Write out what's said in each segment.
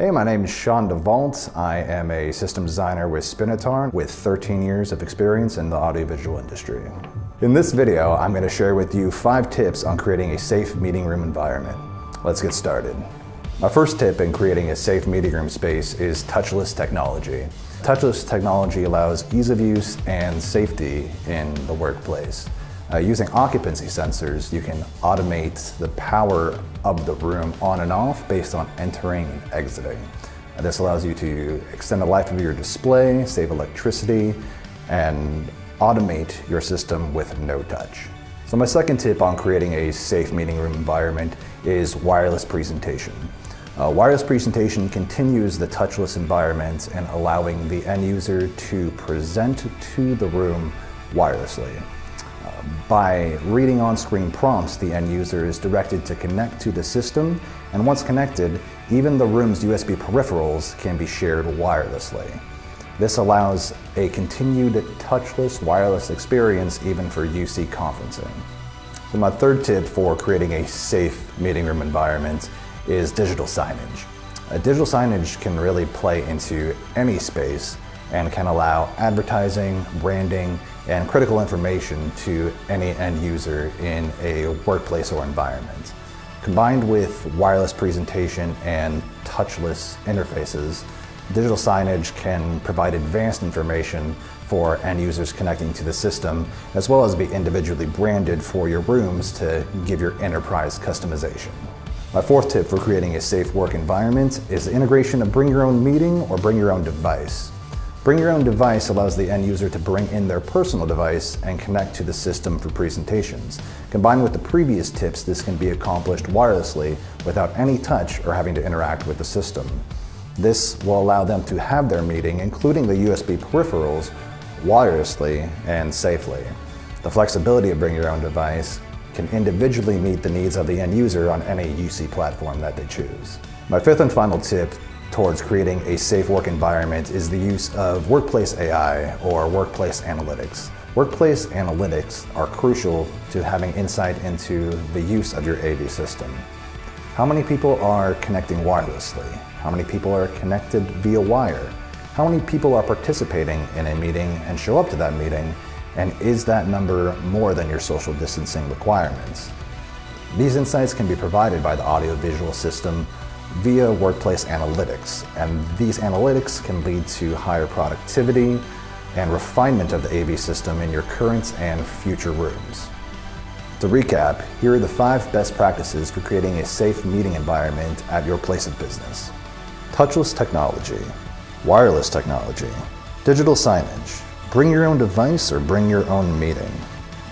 Hey, my name is Shaun Devault. I am a system designer with Spinitar with 13 years of experience in the audiovisual industry. In this video, I'm going to share with you five tips on creating a safe meeting room environment. Let's get started. My first tip in creating a safe meeting room space is touchless technology. Touchless technology allows ease of use and safety in the workplace. Uh, using occupancy sensors, you can automate the power of the room on and off based on entering and exiting. Uh, this allows you to extend the life of your display, save electricity, and automate your system with no touch. So my second tip on creating a safe meeting room environment is wireless presentation. Uh, wireless presentation continues the touchless environment and allowing the end user to present to the room wirelessly. By reading on-screen prompts, the end user is directed to connect to the system, and once connected, even the room's USB peripherals can be shared wirelessly. This allows a continued touchless wireless experience even for UC conferencing. So my third tip for creating a safe meeting room environment is digital signage. A digital signage can really play into any space and can allow advertising, branding, and critical information to any end user in a workplace or environment. Combined with wireless presentation and touchless interfaces, digital signage can provide advanced information for end users connecting to the system, as well as be individually branded for your rooms to give your enterprise customization. My fourth tip for creating a safe work environment is the integration of bring your own meeting or bring your own device. Bring your own device allows the end user to bring in their personal device and connect to the system for presentations. Combined with the previous tips, this can be accomplished wirelessly without any touch or having to interact with the system. This will allow them to have their meeting, including the USB peripherals, wirelessly and safely. The flexibility of bring your own device can individually meet the needs of the end user on any UC platform that they choose. My fifth and final tip towards creating a safe work environment is the use of workplace AI or workplace analytics. Workplace analytics are crucial to having insight into the use of your AV system. How many people are connecting wirelessly? How many people are connected via wire? How many people are participating in a meeting and show up to that meeting? And is that number more than your social distancing requirements? These insights can be provided by the audiovisual system via workplace analytics. And these analytics can lead to higher productivity and refinement of the AV system in your current and future rooms. To recap, here are the five best practices for creating a safe meeting environment at your place of business. Touchless technology, wireless technology, digital signage, bring your own device or bring your own meeting,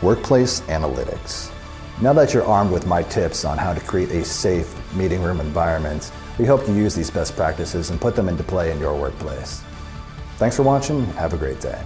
workplace analytics. Now that you're armed with my tips on how to create a safe meeting room environment, we hope you use these best practices and put them into play in your workplace. Thanks for watching. Have a great day.